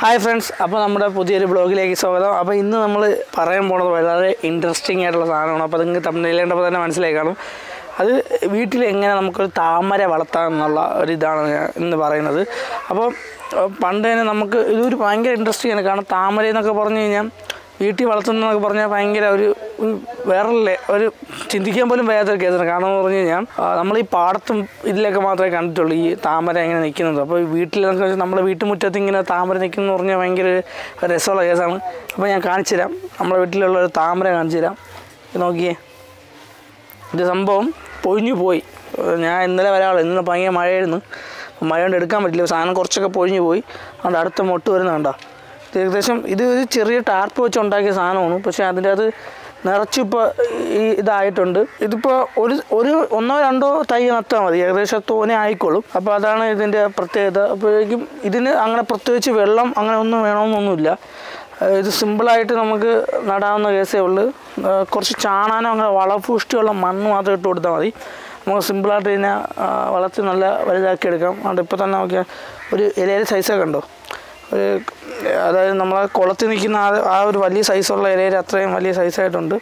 Hi friends അപ്പോൾ നമ്മുടെ പുതിയൊരു ബ്ലോഗിലേക്ക് സ്വാഗതം. അപ്പോൾ ഇന്ന് നമ്മൾ പറയാൻ പോണത് വളരെ ഇൻട്രസ്റ്റിംഗ് ആയിട്ടുള്ള സാധനമാണ്. അപ്പോൾ നിങ്ങൾക്ക് തമ്മിലേണ്ടപ്പോൾ തന്നെ മനസ്സിലായി കാണും. അത് വീട്ടിൽ എങ്ങനെ നമുക്കൊരു താമര വളർത്താം എന്നുള്ള ഒരു ഇതാണ് ഇന്ന് പറയുന്നത്. അപ്പോൾ പണ്ട് തന്നെ നമുക്ക് ഇതൊരു ഭയങ്കര ഇൻട്രസ്റ്റിംഗ് ആണ്. കാരണം താമര എന്നൊക്കെ പറഞ്ഞു കഴിഞ്ഞാൽ വീട്ടിൽ വളർത്തുന്നതെന്നൊക്കെ പറഞ്ഞാൽ ഭയങ്കര ഒരു വേറെ ഒരു ചിന്തിക്കാൻ പോലും വയ്യാത്തൊരു കേസാണ് കാരണം എന്ന് പറഞ്ഞു കഴിഞ്ഞാൽ നമ്മൾ ഈ പാടത്തും ഇതിലൊക്കെ മാത്രമേ കണ്ടിട്ടുള്ളൂ ഈ താമര ഇങ്ങനെ നിൽക്കുന്നത്. അപ്പോൾ വീട്ടിലൊക്കെ വെച്ചാൽ നമ്മുടെ വീട്ടുമുറ്റത്ത് ഇങ്ങനെ താമര നിൽക്കുന്നു പറഞ്ഞാൽ ഭയങ്കര രസമുള്ള കേസാണ് അപ്പോൾ ഞാൻ കാണിച്ചു തരാം. നമ്മുടെ വീട്ടിലുള്ള ഒരു താമര കാണിച്ചു തരാം. നോക്കിയേ. ഇത് സംഭവം പൊഴിഞ്ഞു പോയി. ഞാൻ ഇന്നലെ വരാളോ ഇന്ന് ഭയങ്കര മഴയായിരുന്നു. മഴ കൊണ്ട് എടുക്കാൻ പറ്റില്ല. സാധനം കുറച്ചൊക്കെ പൊഴിഞ്ഞു പോയി. അതുകൊണ്ട് അടുത്ത മൊട്ട് വരുന്ന കണ്ടോ? ഇത് ഏകദേശം ഇത് ഒരു ചെറിയ ടാർപ്പ് വെച്ച് ഉണ്ടാക്കിയ സാധനമാണ്. പക്ഷേ അതിന്റെ അത് നിറച്ചിപ്പോൾ ഈ ഇതായിട്ടുണ്ട്. ഇതിപ്പോൾ ഒരു ഒരു ഒന്നോ രണ്ടോ തൈ നട്ടാൽ മതി. ഏകദേശം തോനെ ആയിക്കോളും. അപ്പോൾ അതാണ് ഇതിന്റെ പ്രത്യേകത. അപ്പോഴേക്കും ഇതിന് അങ്ങനെ പ്രത്യേകിച്ച് വെള്ളം അങ്ങനെ ഒന്നും വേണമെന്നൊന്നുമില്ല. ഇത് സിമ്പിളായിട്ട് നമുക്ക് നടാവുന്ന കേസേ ഉള്ളൂ. കുറച്ച് ചാണാനോ അങ്ങനെ വളപുഷ്ടിയുള്ള മണ്ണ് മാത്രം ഇട്ട് കൊടുത്താൽ മതി. നമുക്ക് സിമ്പിളായിട്ട് ഇതിനെ വളർത്തി നല്ല വലുതാക്കി എടുക്കാം അതുകൊണ്ട് ഇപ്പോൾ തന്നെ നോക്കിയാൽ ഒരു ഇലയിൽ സൈസൊക്കെ ഉണ്ടോ ഒരു അതായത് നമ്മളെ കുളത്തിൽ നിൽക്കുന്ന ആ ആ ഒരു വലിയ സൈസുള്ള ഇലയിൽ അത്രയും വലിയ സൈസായിട്ടുണ്ട്.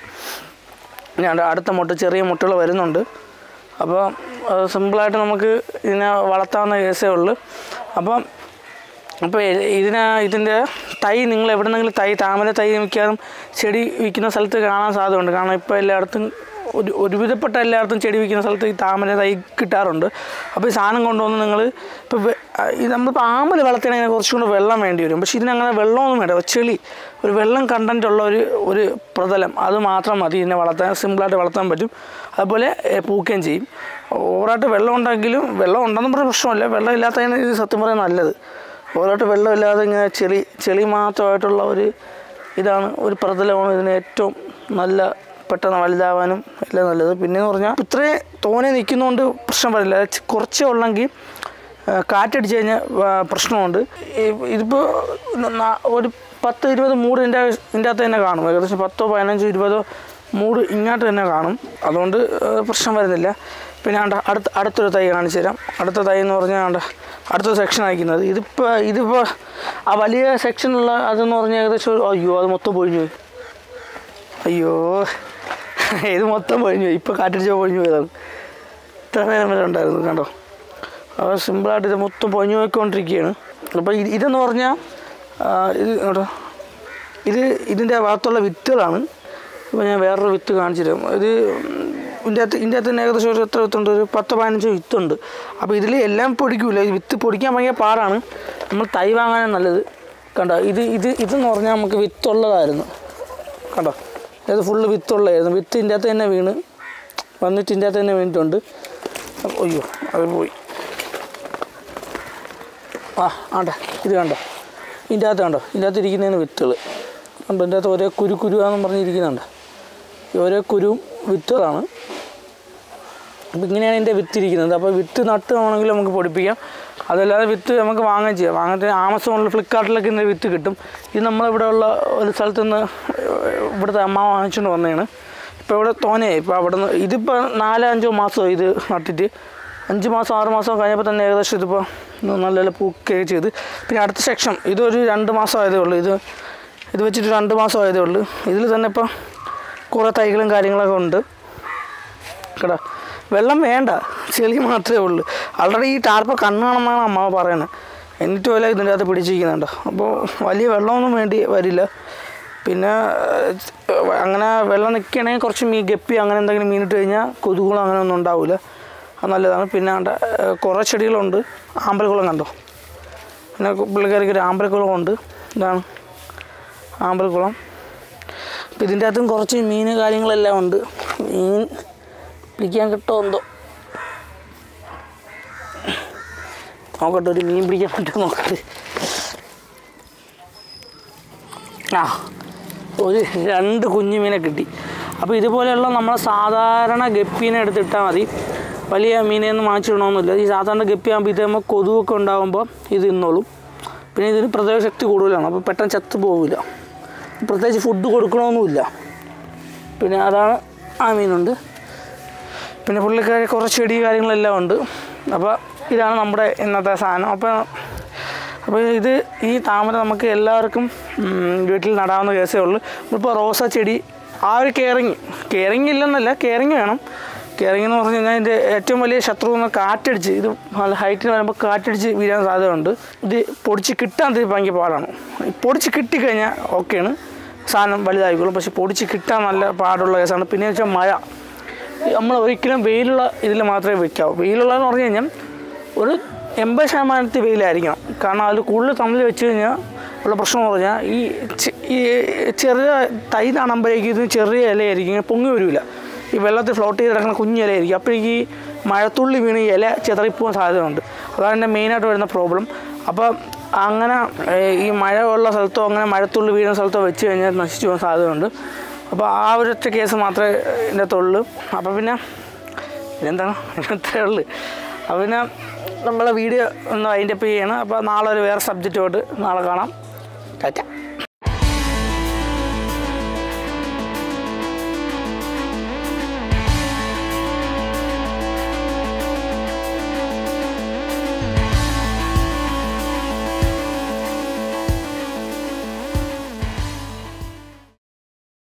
ഞാൻ അടുത്ത മുട്ട ചെറിയ മുട്ടകൾ വരുന്നുണ്ട്. അപ്പോൾ സിമ്പിളായിട്ട് നമുക്ക് ഇതിനെ വളർത്താവുന്ന കേസേ ഉള്ളൂ. അപ്പം അപ്പോൾ ഇതിനെ ഇതിന്റെ തൈ നിങ്ങൾ എവിടെന്നെങ്കിലും തൈ താമര തൈ മിക്കവാറും ചെടി വിൽക്കുന്ന സ്ഥലത്ത് കാണാൻ സാധ്യതയുണ്ട്. കാരണം ഇപ്പോൾ എല്ലായിടത്തും ഒരു ഒരുവിധപ്പെട്ട എല്ലായിടത്തും ചെടി വിൽക്കുന്ന സ്ഥലത്ത് ഈ താമര തൈ കിട്ടാറുണ്ട്. അപ്പോൾ ഈ സാധനം കൊണ്ടുവന്ന് നിങ്ങൾ ഇപ്പോൾ നമ്മളിപ്പോൾ ആമ്പൽ വളർത്തണമെങ്കിൽ കുറച്ചും കൂടെ വെള്ളം വേണ്ടി വരും. പക്ഷേ ഇതിനങ്ങനെ വെള്ളമൊന്നും വേണ്ട. ചെളി ഒരു വെള്ളം കണ്ടന്റ് ഉള്ള ഒരു ഒരു പ്രതലം അത് മാത്രം മതി. ഇതിനെ വളർത്താൻ സിമ്പിളായിട്ട് വളർത്താൻ പറ്റും. അതുപോലെ പൂക്കുകയും ചെയ്യും. ഓവറായിട്ട് വെള്ളം ഉണ്ടെങ്കിലും വെള്ളം ഉണ്ടെന്ന് പറഞ്ഞ പ്രശ്നമല്ല. വെള്ളം ഇല്ലാത്തതിന് ഇത് സത്യം പറയാൻ നല്ലത്. ഓവറായിട്ട് വെള്ളം ഇല്ലാതെ ഇങ്ങനെ ചെളി ചെളി മാത്രമായിട്ടുള്ള ഒരു ഇതാണ് ഒരു പ്രതലമാണ് ഇതിന് ഏറ്റവും നല്ല പെട്ടെന്ന് വലുതാവാനും എല്ലാം നല്ലത്. പിന്നെയെന്ന് പറഞ്ഞാൽ ഇത്രയും തോനെ നിൽക്കുന്നതുകൊണ്ട് പ്രശ്നം ച് കുറച്ചേ ഉള്ളെങ്കിൽ കാറ്റടിച്ച് കഴിഞ്ഞാൽ പ്രശ്നമുണ്ട്. ഇതിപ്പോൾ ഒരു പത്ത് ഇരുപത് മൂട് ഇതിന്റെ ഇതിന്റെ അകത്ത് തന്നെ കാണും. ഏകദേശം പത്തോ പതിനഞ്ചോ ഇരുപതോ മൂട് ഇങ്ങോട്ട് തന്നെ കാണും. അതുകൊണ്ട് പ്രശ്നം വരുന്നില്ല. പിന്നെ ആണ്ട അടുത്ത അടുത്തൊരു തൈ കാണിച്ചു തരാം. അടുത്ത തൈ എന്ന് പറഞ്ഞാൽ ആണ്ട അടുത്ത സെക്ഷൻ അയക്കുന്നത് ഇതിപ്പോൾ ഇതിപ്പോൾ ആ വലിയ സെക്ഷനുള്ള അതെന്ന് പറഞ്ഞാൽ ഏകദേശം അയ്യോ അത് മൊത്തം പൊഴിഞ്ഞു പോയി. അയ്യോ ഇത് മൊത്തം പൊഴിഞ്ഞു പോയി. ഇപ്പോൾ കാറ്റടിച്ചാൽ പൊഴിഞ്ഞു പോയതാണ്. ഇത്ര നേരം വരെ ഉണ്ടായിരുന്നു കണ്ടോ? അപ്പോൾ സിമ്പിളായിട്ട് ഇത് മൊത്തം പൊഞ്ഞു പോയിക്കൊണ്ടിരിക്കുകയാണ് അപ്പോൾ ഇത് ഇതെന്ന് പറഞ്ഞാൽ ഇത് കേട്ടോ ഇത് ഇതിന്റെ ഭാഗത്തുള്ള വിത്തുകളാണ്. ഇപ്പോൾ ഞാൻ വേറൊരു വിത്ത് കാണിച്ചു ഇത് ഇതിന്റെ അകത്ത് ഇതിന്റെ അകത്ത് തന്നെ ഏകദേശം ഒരു എത്ര വിത്തുണ്ട്? ഒരു പത്ത് പതിനഞ്ച് വിത്തുണ്ട്. അപ്പോൾ ഇതിൽ എല്ലാം പൊടിക്കൂല. വിത്ത് പൊടിക്കാൻ ഭയങ്കര പാടാണ്. നമ്മൾ തൈ വാങ്ങാനാണ് നല്ലത്. കണ്ടോ ഇത് ഇത് ഇതെന്ന് പറഞ്ഞാൽ നമുക്ക് വിത്തുള്ളതായിരുന്നു. കണ്ടോ ഇത് ഫുള്ള് വിത്തുള്ളതായിരുന്നു. വിത്ത് ഇതിന്റെ അകത്ത് തന്നെ വീണ്. വന്നിട്ട് ഇതിന്റെ അകത്ത് തന്നെ വീണിട്ടുണ്ട്. അയ്യോ അത് പോയി. ആ ആണ്ട ഇത് കണ്ടോ? ഇതിന്റെ അകത്ത് കണ്ടോ? ഇതിന്റെ അകത്ത് ഇരിക്കുന്നതിന് വിത്തുകൾ. കണ്ടോ? ഇതിന്റെ അകത്ത് ഓരോ കുരു കുരുവാണെന്ന് പറഞ്ഞിരിക്കുന്നുണ്ട് ഓരോ കുരുവും വിത്തുകളാണ്. അപ്പോൾ ഇങ്ങനെയാണ് ഇതിന്റെ വിത്ത് ഇരിക്കുന്നത്. അപ്പോൾ വിത്ത് നട്ട് നമുക്ക് പൊടിപ്പിക്കാം. അതല്ലാതെ വിത്ത് നമുക്ക് വാങ്ങുകയും ചെയ്യാം. വാങ്ങത്തെ ആമസോണിൽ ഫ്ലിപ്കാർട്ടിലൊക്കെ ഇതിന്റെ വിത്ത് കിട്ടും. ഇത് നമ്മളിവിടെ ഉള്ള ഒരു സ്ഥലത്ത് നിന്ന് ഇവിടുത്തെ അമ്മ വാങ്ങിച്ചുകൊണ്ട് വന്നതാണ്. ഇപ്പോൾ ഇവിടെ തോനെയായി. ഇപ്പോൾ അവിടെ നിന്ന് ഇതിപ്പോൾ നാലോ അഞ്ചോ മാസമായി ഇത് നട്ടിട്ട്. അഞ്ച് മാസം ആറ് മാസം കഴിഞ്ഞപ്പോൾ തന്നെ ഏകദേശം ഇതിപ്പോൾ നല്ല പൂക്കുകയൊക്കെ ചെയ്ത്. പിന്നെ അടുത്ത സെക്ഷൻ ഇതൊരു രണ്ട് മാസം ആയതേ ഉള്ളൂ. ഇത് ഇത് വെച്ചിട്ട് രണ്ട് മാസം ആയതേ ഉള്ളൂ. ഇതിൽ തന്നെ ഇപ്പോൾ കുറേ തൈകളും കാര്യങ്ങളൊക്കെ ഉണ്ട്. കേട്ടോ വെള്ളം വേണ്ട. ചെളി മാത്രമേ ഉള്ളൂ. ആൾറെഡി ഈ ടാർപ്പ കണ്ണാണെന്നാണ് അമ്മ പറയുന്നത് എന്നിട്ട് പോലെ ഇതിന്റെ അകത്ത് പിടിച്ചിരിക്കുന്നുണ്ടോ. അപ്പോൾ വലിയ വെള്ളമൊന്നും വേണ്ടി വരില്ല. പിന്നെ അങ്ങനെ വെള്ളം നിൽക്കുകയാണെങ്കിൽ കുറച്ച് മീൻ ഗപ്പി അങ്ങനെ എന്തെങ്കിലും മീനിട്ട് കഴിഞ്ഞാൽ കൊതുകുകളും അങ്ങനെ ഒന്നും ഉണ്ടാവില്ല നല്ലതാണ്. പിന്നെ അവിടെ കുറേ ചെടികളുണ്ട്. ആമ്പൽക്കുളം കണ്ടോ? പിന്നെ പിള്ളേർക്ക് ഒരു ആമ്പൽക്കുളം ഉണ്ട്. ഇതാണ് ആമ്പൽക്കുളം അപ്പം ഇതിന്റെ അകത്തും കുറച്ച് മീൻ കാര്യങ്ങളെല്ലാം ഉണ്ട്. മീൻ പിടിക്കാൻ കിട്ടുമോ എന്തോ? നോക്കട്ടെ ഒരു മീൻ പിടിക്കാൻ പറ്റുമോ നോക്കട്ടെ. ആ ഒരു രണ്ട് കുഞ്ഞു മീനെ കിട്ടി. അപ്പോൾ ഇതുപോലെയുള്ള നമ്മൾ സാധാരണ ഗപ്പീനെ എടുത്തിട്ടാൽ മതി. വലിയ മീനെയൊന്നും വാങ്ങിച്ചിടണമെന്നില്ല ഈ സാധാരണ ഗപ്പിയാകുമ്പോൾ ഇതാകുമ്പോൾ കൊതുവൊക്കെ ഉണ്ടാകുമ്പോൾ ഇത് ഇന്നോളും പിന്നെ ഇതിന് പ്രത്യേക ശക്തി കൂടുതലാണ്. അപ്പോൾ പെട്ടെന്ന് ചത്ത് പോകില്ല പ്രത്യേകിച്ച് ഫുഡ് കൊടുക്കണമെന്നുമില്ല. പിന്നെ അതാണ് ആ മീനുണ്ട്. പിന്നെ പുള്ളിക്കാരി കുറച്ച് ചെടി കാര്യങ്ങളെല്ലാം ഉണ്ട്. അപ്പോൾ ഇതാണ് നമ്മുടെ ഇന്നത്തെ സാധനം. അപ്പോൾ അപ്പോൾ ഇത് ഈ താമര നമുക്ക് എല്ലാവർക്കും വീട്ടിൽ നടാവുന്ന കേസേ ഉള്ളൂ. ഇപ്പോൾ റോസ ചെടി ആ ഒരു കെയറിങ് കെയറിങ് ഇല്ലെന്നല്ല കെയറിങ് വേണം. കെയറിങ് എന്ന് പറഞ്ഞു കഴിഞ്ഞാൽ ഇതിന്റെ ഏറ്റവും വലിയ ശത്രു എന്ന് കാറ്റടിച്ച് ഇത് ഹൈറ്റിൽ വരുമ്പോൾ കാറ്റടിച്ച് വീഴാൻ സാധ്യതയുണ്ട്. ഇത് പൊടിച്ച് കിട്ടാൻ ഭയങ്കര പാടാണ്. പൊടിച്ച് കിട്ടിക്കഴിഞ്ഞാൽ ഓക്കെയാണ്. സാധനം വലുതായിക്കോളും. പക്ഷെ പൊടിച്ച് കിട്ടാൻ നല്ല പാടുള്ള കേസാണ്. പിന്നെ വെച്ചാൽ മഴ. നമ്മൾ ഒരിക്കലും വെയിലുള്ള ഇതിൽ മാത്രമേ വെക്കാവൂ. വെയിലുള്ളതെന്ന് പറഞ്ഞു കഴിഞ്ഞാൽ ഒരു എൺപത് ശതമാനത്തിൽ വെയിലായിരിക്കണം. കാരണം അതിൽ കൂടുതൽ തമ്മിൽ വെച്ച് കഴിഞ്ഞാൽ ഉള്ള പ്രശ്നം എന്ന് പറഞ്ഞാൽ ഈ ചെറിയ തൈ കാണുമ്പോഴേക്കും ഇത് ചെറിയ ഇലയായിരിക്കും പൊങ്ങി വരില്ല. ഈ വെള്ളത്തിൽ ഫ്ലോട്ട് ചെയ്ത് കിടക്കുന്ന കുഞ്ഞിലയായിരിക്കും അപ്പോഴേക്ക് ഈ മഴത്തുള്ളി വീണ് ഇല ചിതറിപ്പോകാൻ സാധ്യതയുണ്ട്. അതാണ് എന്റെ മെയിനായിട്ട് വരുന്ന പ്രോബ്ലം അപ്പോൾ അങ്ങനെ ഈ മഴ ഉള്ള സ്ഥലത്തോ അങ്ങനെ മഴത്തുള്ളി വീഴുന്ന സ്ഥലത്തോ വെച്ച് കഴിഞ്ഞാൽ നശിച്ചു പോകാൻ സാധ്യതയുണ്ട്. അപ്പോൾ ആ ഒരൊറ്റ കേസ് മാത്രമേ എന്റെ തൊള്ളു. അപ്പോൾ പിന്നെ എന്താണ് ഇത്രയേ ഉള്ളു. അപ്പോൾ പിന്നെ നമ്മളെ വീഡിയോ ഒന്ന് അതിന്റെ അപ്പ് ചെയ്യണം. അപ്പോൾ നാളെ ഒരു വേറെ സബ്ജക്റ്റുമായിട്ട് നാളെ കാണാം. ടാറ്റ.